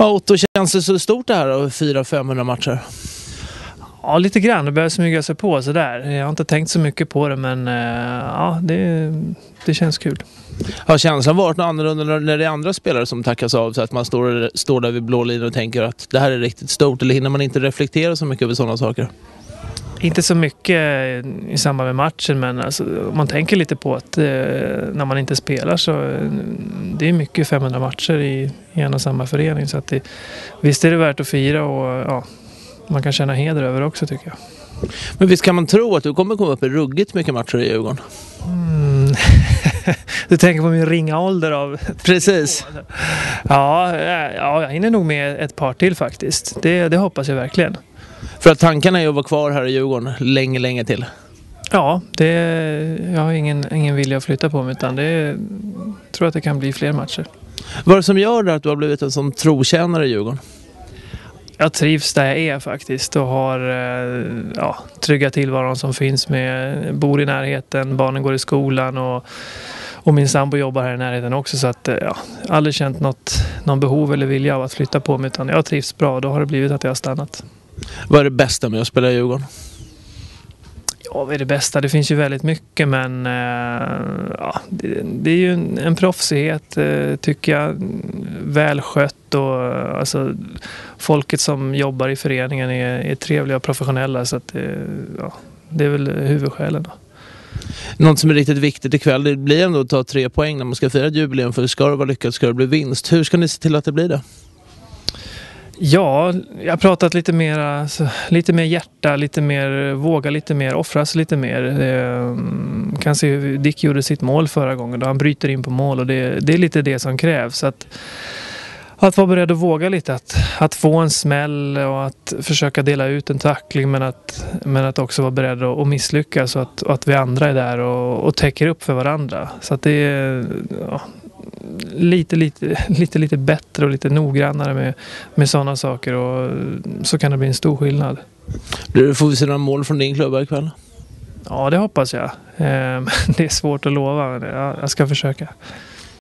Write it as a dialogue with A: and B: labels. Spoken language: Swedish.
A: Ja, Otto, känns det så stort det här att fira 500 matcher?
B: Ja, lite grann. Det börjar smyga sig på sådär. Jag har inte tänkt så mycket på det men eh, ja, det, det känns kul.
A: Har känslan varit något annorlunda när det är andra spelare som tackas av så att man står, står där vid blå linjen och tänker att det här är riktigt stort eller hinner man inte reflektera så mycket över sådana saker?
B: Inte så mycket i samband med matchen men alltså, man tänker lite på att eh, när man inte spelar så eh, det är mycket 500 matcher i, i en och samma förening så att det, visst är det värt att fira och ja, man kan känna heder över också tycker jag.
A: Men visst kan man tro att du kommer komma upp i ruggigt mycket matcher i Djurgården?
B: Mm. du tänker på min ringa ålder av...
A: Precis.
B: Ja, ja, jag hinner nog med ett par till faktiskt. Det, det hoppas jag verkligen.
A: För att tanken är ju att vara kvar här i Djurgården länge, länge till.
B: Ja, det, jag har ingen, ingen vilja att flytta på mig utan det jag tror att det kan bli fler matcher.
A: Vad är det som gör att du har blivit en sån trotjänare i Djurgården?
B: Jag trivs där jag är faktiskt och har ja, trygga tillvaron som finns med, bor i närheten, barnen går i skolan och, och min sambo jobbar här i närheten också så att ja, aldrig känt något, någon behov eller vilja av att flytta på mig utan jag trivs bra och då har det blivit att jag har stannat.
A: Vad är det bästa med att spela i Djurgården?
B: Ja, vad är det bästa? Det finns ju väldigt mycket men ja, det, det, är ju en, en proffsighet tycker jag. Välskött och alltså, folket som jobbar i föreningen är, är trevliga och professionella så att ja, det är väl huvudskälen. Då.
A: Något som är riktigt viktigt ikväll det blir ändå att ta tre poäng när man ska fira ett jubileum för ska det vara lyckat ska det bli vinst. Hur ska ni se till att det blir det?
B: Ja, jag har pratat lite mer, alltså, lite mer hjärta, lite mer våga lite mer, offras lite mer. Eh, kan se hur Dick gjorde sitt mål förra gången då han bryter in på mål och det, det är lite det som krävs. Att, att vara beredd att våga lite, att, att få en smäll och att försöka dela ut en tackling men att, men att också vara beredd att, att misslyckas och att, och att vi andra är där och, och täcker upp för varandra. Så att det ja, lite, lite, lite, lite bättre och lite noggrannare med, med sådana saker och så kan det bli en stor skillnad.
A: Får vi se några mål från din klubba ikväll?
B: Ja, det hoppas jag. Det är svårt att lova, men jag ska försöka.